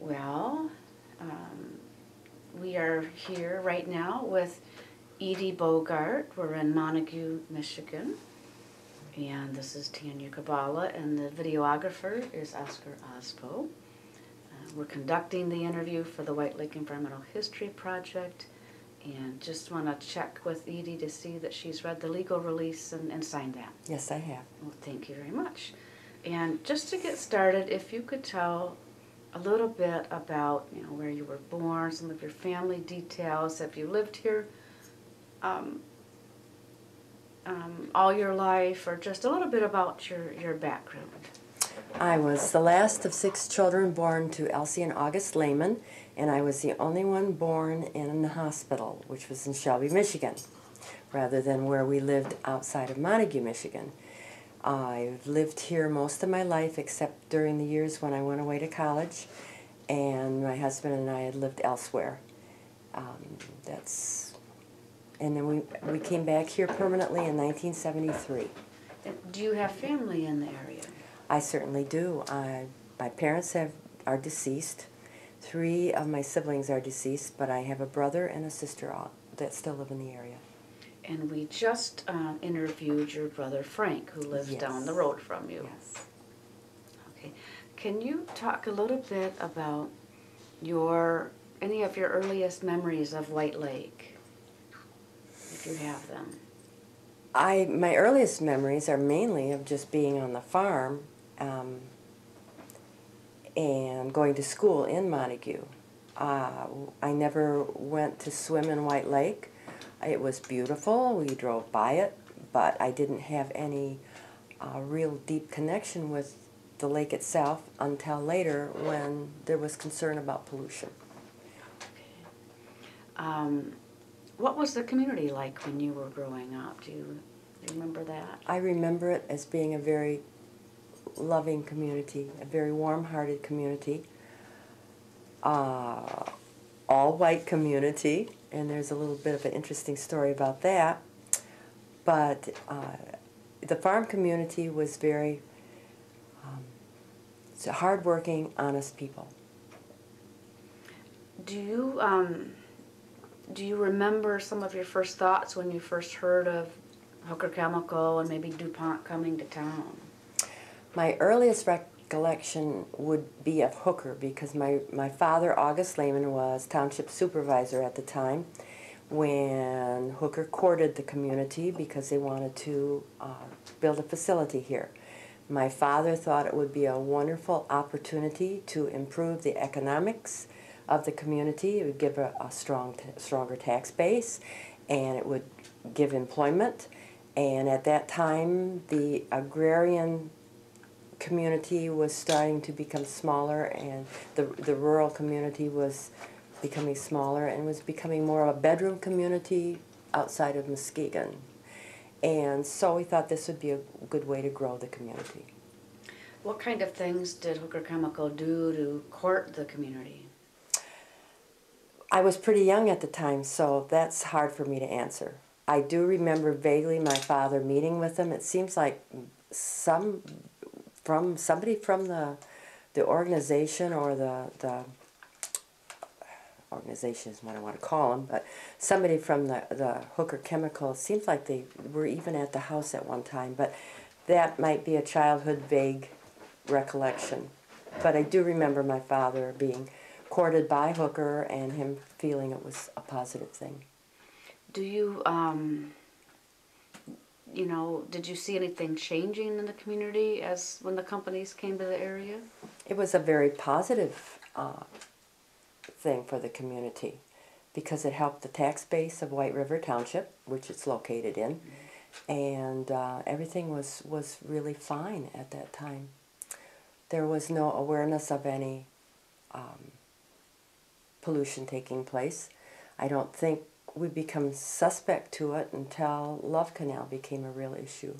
Well, um, we are here right now with Edie Bogart. We're in Montague, Michigan. And this is Tanya Kabala, and the videographer is Oscar Osbo. Uh, we're conducting the interview for the White Lake Environmental History Project, and just want to check with Edie to see that she's read the legal release and, and signed that. Yes, I have. Well, thank you very much. And just to get started, if you could tell a little bit about, you know, where you were born, some of your family details, if you lived here um, um, all your life, or just a little bit about your, your background. I was the last of six children born to Elsie and August Lehman, and I was the only one born in the hospital, which was in Shelby, Michigan, rather than where we lived outside of Montague, Michigan. I've lived here most of my life except during the years when I went away to college, and my husband and I had lived elsewhere. Um, that's and then we, we came back here permanently in 1973. Do you have family in the area? I certainly do. I, my parents have, are deceased. Three of my siblings are deceased, but I have a brother and a sister that still live in the area. And we just uh, interviewed your brother Frank, who lives down the road from you. Yes. Okay. Can you talk a little bit about your any of your earliest memories of White Lake, if you have them? I my earliest memories are mainly of just being on the farm um, and going to school in Montague. Uh, I never went to swim in White Lake. It was beautiful. We drove by it, but I didn't have any uh, real deep connection with the lake itself until later when there was concern about pollution. Um, what was the community like when you were growing up? Do you, remember that? I remember it as being a very loving community, a very warm-hearted community, uh, all-white community, and there's a little bit of an interesting story about that. But uh, the farm community was very um, hardworking, honest people. Do you um, do you remember some of your first thoughts when you first heard of Hooker Chemical and maybe DuPont coming to town? My earliest recollection would be of Hooker because my, my father, August Lehman, was township supervisor at the time when Hooker courted the community because they wanted to uh, build a facility here. My father thought it would be a wonderful opportunity to improve the economics of the community. It would give a, a strong, stronger tax base, and it would give employment. And at that time, the agrarian community was starting to become smaller, and the the rural community was becoming smaller, and was becoming more of a bedroom community outside of Muskegon. And so we thought this would be a good way to grow the community. What kind of things did Hooker Chemical do to court the community? I was pretty young at the time, so that's hard for me to answer. I do remember vaguely my father meeting with them. It seems like some from somebody from the the organization or the the organization is what I want to call them, but somebody from the the Hooker Chemical. Seems like they were even at the house at one time, but that might be a childhood vague recollection. But I do remember my father being courted by Hooker and him feeling it was a positive thing. Do you, um, you know, did you see anything changing in the community as when the companies came to the area? It was a very positive uh, thing for the community because it helped the tax base of White River Township, which it's located in, and uh, everything was, was really fine at that time. There was no awareness of any um, pollution taking place. I don't think we become suspect to it until Love Canal became a real issue.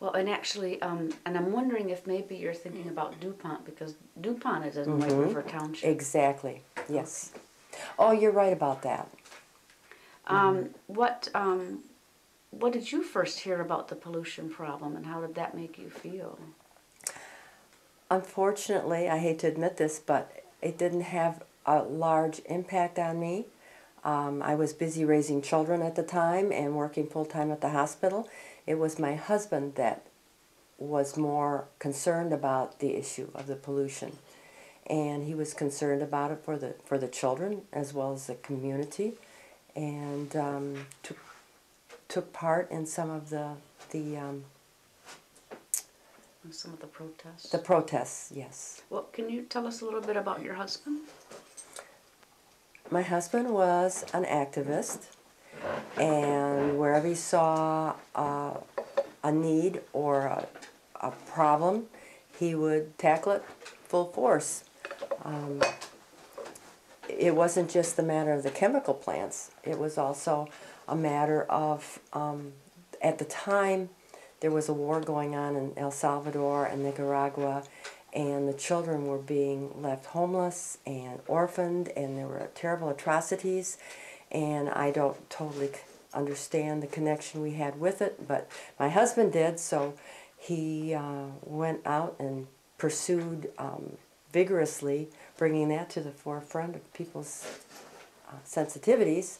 Well, and actually, um, and I'm wondering if maybe you're thinking about DuPont because DuPont is in White Mhm. River Township. Exactly, yes. Oh, you're right about that. Um, what, um, what did you first hear about the pollution problem and how did that make you feel? Unfortunately, I hate to admit this, but it didn't have a large impact on me. Um, I was busy raising children at the time and working full time at the hospital. It was my husband that was more concerned about the issue of the pollution, and he was concerned about it for the for the children as well as the community, and um, took took part in some of the the um, Some of the protests. the protests. Yes. Well, can you tell us a little bit about your husband? My husband was an activist, and wherever he saw uh, a need or a, a problem, he would tackle it full force. Um, it wasn't just the matter of the chemical plants, it was also a matter of, um, at the time, there was a war going on in El Salvador and Nicaragua, and the children were being left homeless and orphaned, and there were terrible atrocities. And I don't totally understand the connection we had with it, but my husband did, so he uh, went out and pursued um, vigorously bringing that to the forefront of people's uh, sensitivities.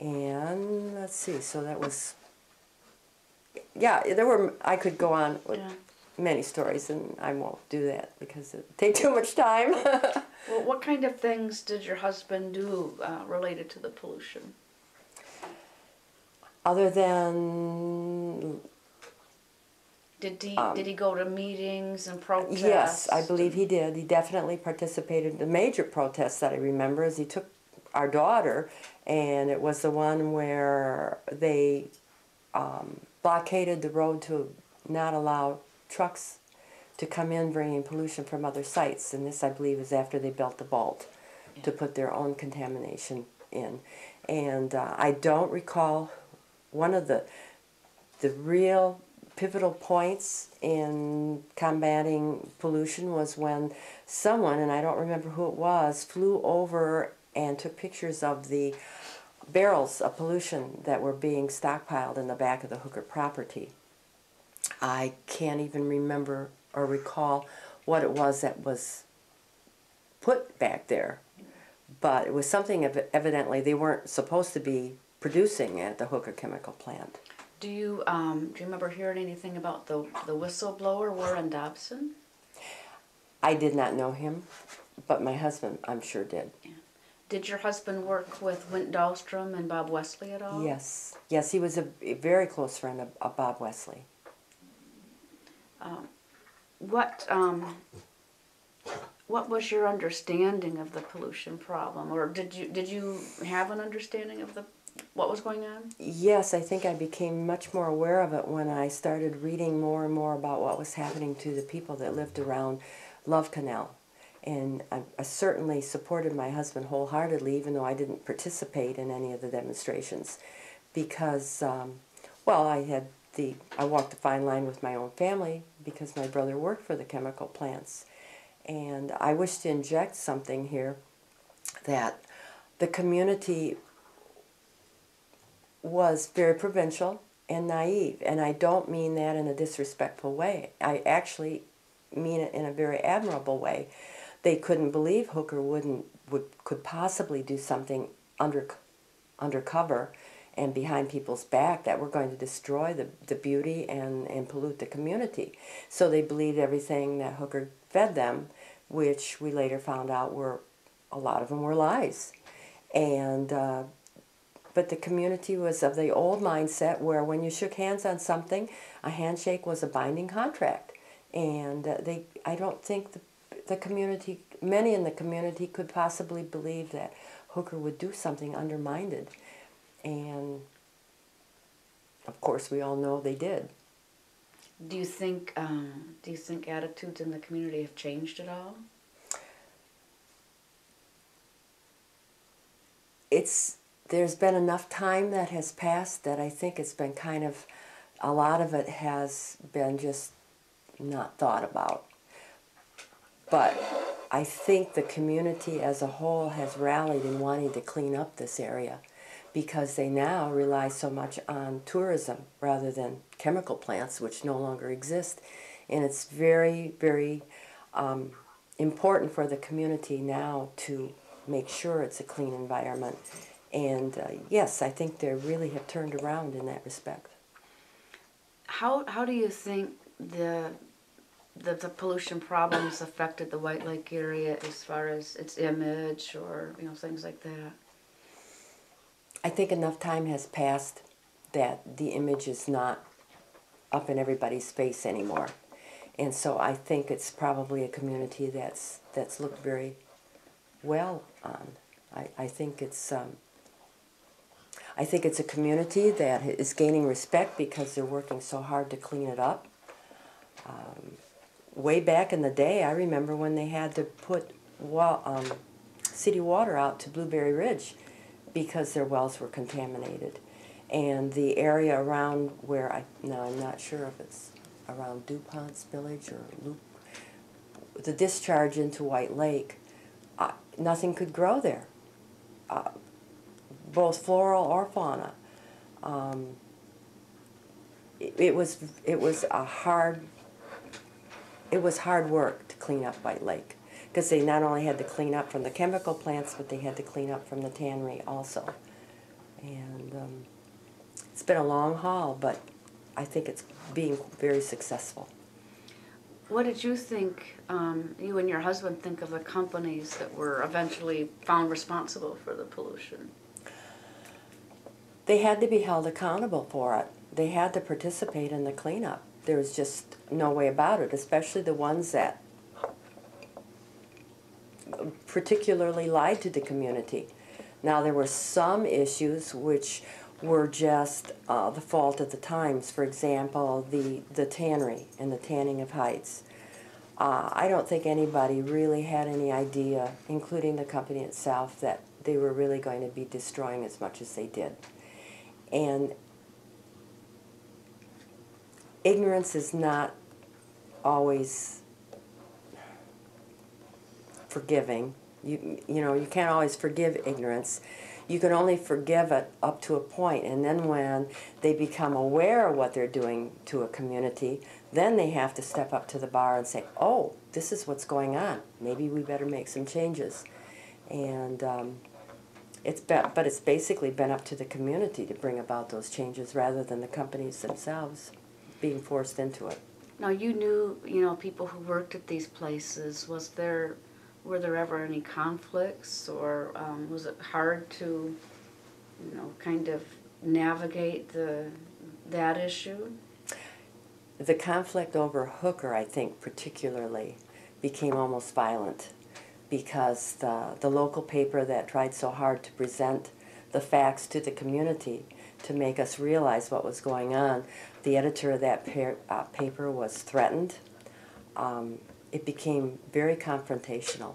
And let's see, so that was, yeah, there were, I could go on Yeah. Many stories, and I won't do that because it take too much time. Well, what kind of things did your husband do uh, related to the pollution? Other than Did he Um, did he go to meetings and protests? yes, I believe he did. He definitely participated. In the major protest that I remember is he took our daughter, and it was the one where they um, blockaded the road to not allow trucks to come in bringing pollution from other sites. And this, I believe, is after they built the vault to put their own contamination in. And uh, I don't recall one of the the real pivotal points in combating pollution was when someone, and I don't remember who it was, flew over and took pictures of the barrels of pollution that were being stockpiled in the back of the Hooker property. I can't even remember or recall what it was that was put back there, but it was something ev- evidently they weren't supposed to be producing at the Hooker chemical plant. Do you um, do you remember hearing anything about the the whistleblower Warren Dobson? I did not know him, but my husband, I'm sure, did. Did your husband work with Wint Dahlstrom and Bob Wesley at all? Yes, yes, he was a, a very close friend of, of Bob Wesley. Um, what um, what was your understanding of the pollution problem, or did you did you have an understanding of the what was going on? Yes, I think I became much more aware of it when I started reading more and more about what was happening to the people that lived around Love Canal. And I, I certainly supported my husband wholeheartedly, even though I didn't participate in any of the demonstrations, because, um, well, I had the I walked a fine line with my own family because my brother worked for the chemical plants, and I wish to inject something here that the community was very provincial and naive. And I don't mean that in a disrespectful way. I actually mean it in a very admirable way. They couldn't believe Hooker wouldn't would could possibly do something under undercover and behind people's back that were going to destroy the, the beauty and, and pollute the community. So they believed everything that Hooker fed them, which we later found out were a lot of them were lies. And uh, but the community was of the old mindset where when you shook hands on something, a handshake was a binding contract, and uh, they I don't think the the community many in the community could possibly believe that Hooker would do something undermined and of course we all know they did. Do you think um, do you think attitudes in the community have changed at all? it's there's been enough time that has passed that I think it's been kind of a lot of it has been just not thought about. But I think the community as a whole has rallied in wanting to clean up this area because they now rely so much on tourism rather than chemical plants, which no longer exist. And it's very, very um, important for the community now to make sure it's a clean environment. And uh, yes, I think they really have turned around in that respect. How, how do you think the, the, the pollution problems affected the White Lake area as far as its image or, you know, things like that? I think enough time has passed that the image is not up in everybody's face anymore. And so I think it's probably a community that's that's looked very well on. I, I think it's um, I think it's a community that is gaining respect because they're working so hard to clean it up. Um, way back in the day, I remember when they had to put wa- um, city water out to Blueberry Ridge because their wells were contaminated. And the area around where I, now I'm not sure if it's around DuPont's village or Loop, the discharge into White Lake, uh, nothing could grow there, uh, both floral or fauna. Um, it, it was it was a hard it was hard work to clean up White Lake because they not only had to clean up from the chemical plants, but they had to clean up from the tannery also. And um, it's been a long haul, but I think it's being very successful. What did you think, um, you and your husband think of the companies that were eventually found responsible for the pollution? They had to be held accountable for it. They had to participate in the cleanup. There was just no way about it, especially the ones that particularly lied to the community. Now, there were some issues which were just uh, the fault of the times. For example, the, the tannery and the tanning of hides. Uh, I don't think anybody really had any idea, including the company itself, that they were really going to be destroying as much as they did. And ignorance is not always forgiving. You, you know, you can't always forgive ignorance. You can only forgive it up to a point, and then when they become aware of what they're doing to a community, then they have to step up to the bar and say, "Oh, this is what's going on. Maybe we better make some changes." And um, it's been, but it's basically been up to the community to bring about those changes rather than the companies themselves being forced into it. Now, you knew, you know, people who worked at these places. Was there, were there ever any conflicts, or um, was it hard to, you know, kind of navigate the that issue? The conflict over Hooker, I think, particularly became almost violent because the, the local paper that tried so hard to present the facts to the community to make us realize what was going on, the editor of that pa- uh, paper was threatened. Um, it became very confrontational.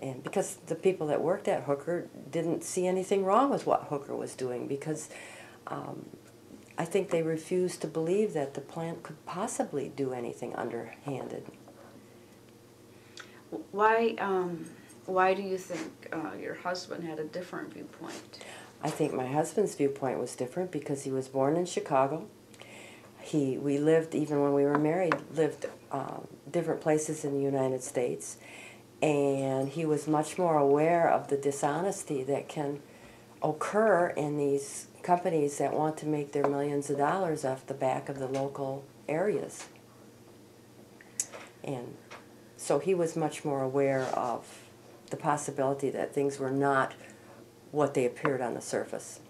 And because the people that worked at Hooker didn't see anything wrong with what Hooker was doing, because um, I think they refused to believe that the plant could possibly do anything underhanded. Why, um, why do you think uh, your husband had a different viewpoint? I think my husband's viewpoint was different because he was born in Chicago. He, we lived, even when we were married, lived um, different places in the United States. And he was much more aware of the dishonesty that can occur in these companies that want to make their millions of dollars off the back of the local areas. And so he was much more aware of the possibility that things were not what they appeared on the surface.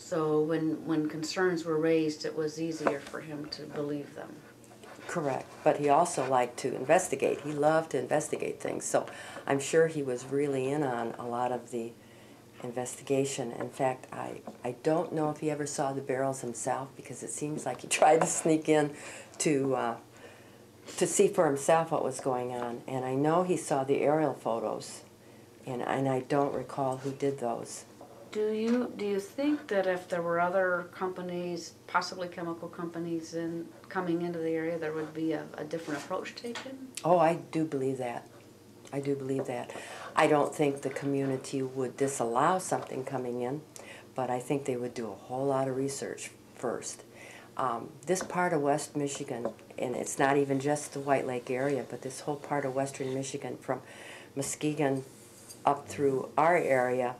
So when, when concerns were raised, it was easier for him to believe them. Correct. But he also liked to investigate. He loved to investigate things. So I'm sure he was really in on a lot of the investigation. In fact, I, I don't know if he ever saw the barrels himself because it seems like he tried to sneak in to, uh, to see for himself what was going on. And I know he saw the aerial photos, and, and I don't recall who did those. Do you, do you think that if there were other companies, possibly chemical companies in, coming into the area, there would be a, a different approach taken? Oh, I do believe that. I do believe that. I don't think the community would disallow something coming in, but I think they would do a whole lot of research first. um, this part of West Michigan, and it's not even just the White Lake area, but this whole part of western Michigan from Muskegon up through our area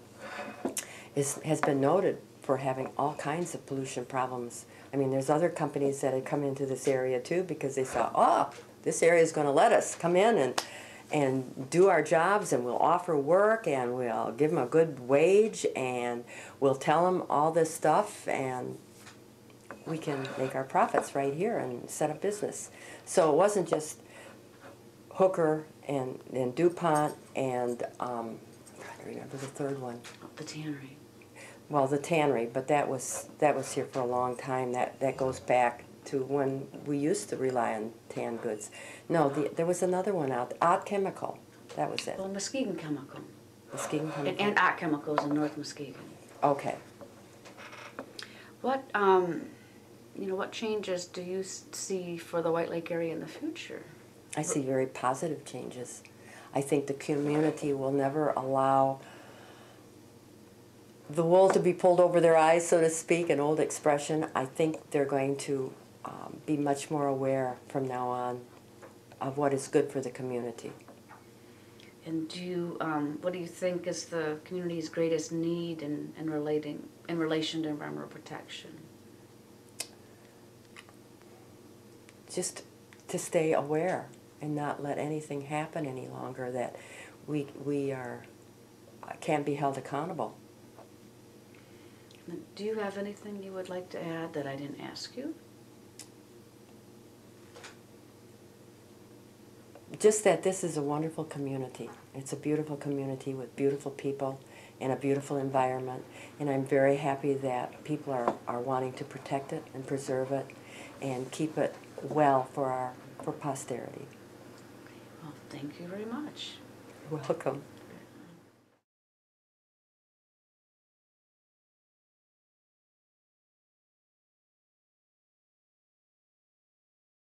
is, has been noted for having all kinds of pollution problems. I mean, there's other companies that had come into this area too because they saw, oh, this area is going to let us come in and and do our jobs and we'll offer work and we'll give them a good wage and we'll tell them all this stuff and we can make our profits right here and set up business. So it wasn't just Hooker and, and DuPont and um, I remember the third one. The tannery. Well, the tannery, but that was that was here for a long time. That that goes back to when we used to rely on tan goods. No, the, there was another one out. Ott Chemical. That was it. Well, Muskegon Chemical. Muskegon Chemical. and Ott Chemicals in North Muskegon. okay. What, um, you know, what changes do you see for the White Lake area in the future? I see very positive changes. I think the community will never allow the wool to be pulled over their eyes, so to speak, an old expression. I think they're going to um, be much more aware from now on of what is good for the community. And do you, um, what do you think is the community's greatest need in, in relating, in relation to environmental protection? Just to stay aware and not let anything happen any longer that we, we are, can't be held accountable. Do you have anything you would like to add that I didn't ask you? just that this is a wonderful community. It's a beautiful community with beautiful people and a beautiful environment. And I'm very happy that people are, are wanting to protect it and preserve it and keep it well for our for posterity. Thank you very much. You're welcome.